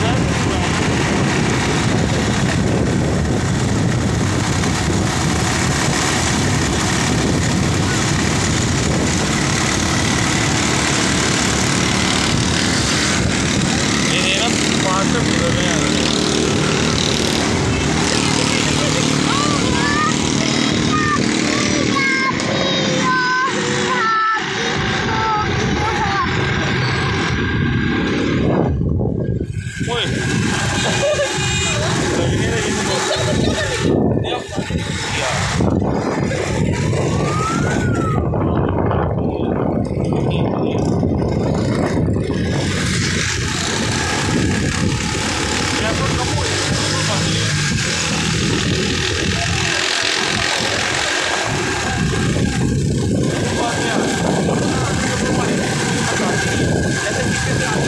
Hello? What? Ya da bir şey daha.